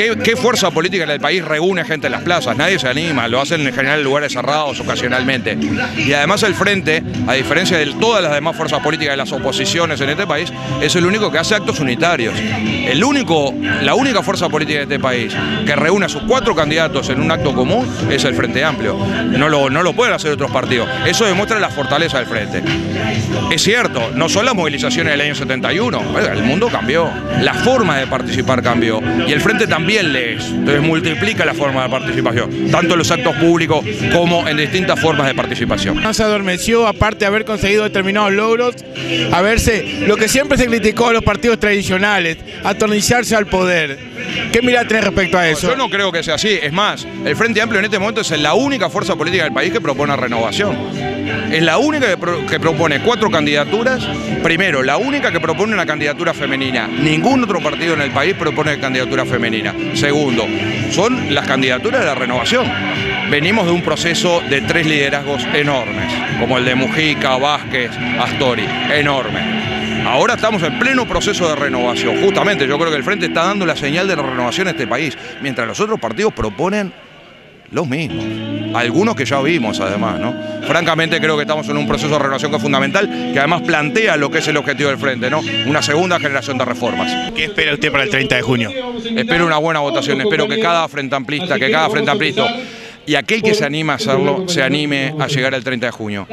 ¿Qué, ¿Qué, fuerza política en el país reúne gente en las plazas? Nadie se anima, lo hacen en general en lugares cerrados ocasionalmente. Y además el Frente, a diferencia de todas las demás fuerzas políticas de las oposiciones en este país, es el único que hace actos unitarios. El único, la única fuerza política de este país que reúne a sus cuatro candidatos en un acto común es el Frente Amplio. No lo, no lo pueden hacer otros partidos. Eso demuestra la fortaleza del Frente. Es cierto, no son las movilizaciones del año 71, el mundo cambió, la forma de participar cambió y el Frente también le es. Entonces multiplica la forma de participación, tanto en los actos públicos como en distintas formas de participación. No se adormeció, aparte de haber conseguido determinados logros, a verse lo que siempre se criticó a los partidos tradicionales, atornillarse al poder. ¿Qué mirada tenés respecto a eso? Yo no creo que sea así. Es más, el Frente Amplio en este momento es la única fuerza política del país que propone renovación. Es la única que, pro que propone cuatro candidaturas. Primero, la única que propone una candidatura femenina. Ningún otro partido en el país propone candidatura femenina. Segundo, son las candidaturas de la renovación. Venimos de un proceso de tres liderazgos enormes, como el de Mujica, Vázquez, Astori, enorme. Ahora estamos en pleno proceso de renovación. Justamente yo creo que el Frente está dando la señal de la renovación a este país, mientras los otros partidos proponen los mismos. Algunos que ya vimos además, ¿no? Francamente creo que estamos en un proceso de renovación que es fundamental, que además plantea lo que es el objetivo del Frente, ¿no? Una segunda generación de reformas. ¿Qué espera usted para el 30 de junio? Espero una buena votación, espero que cada frente amplista, que cada frente amplista y aquel que se anima a hacerlo, se anime a llegar el 30 de junio.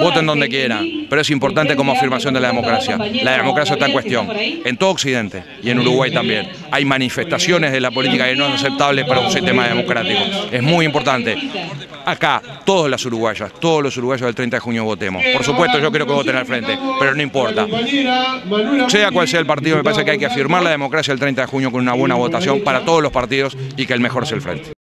Voten donde quieran, pero es importante como afirmación de la democracia. La democracia está en cuestión, en todo Occidente y en Uruguay también. Hay manifestaciones de la política que no es aceptable para un sistema democrático. Es muy importante. Acá, todas las uruguayas, todos los uruguayos del 30 de junio votemos. Por supuesto, yo quiero que voten al frente, pero no importa. Sea cual sea el partido, me parece que hay que afirmar la democracia el 30 de junio con una buena votación para todos los partidos y que el mejor es el frente.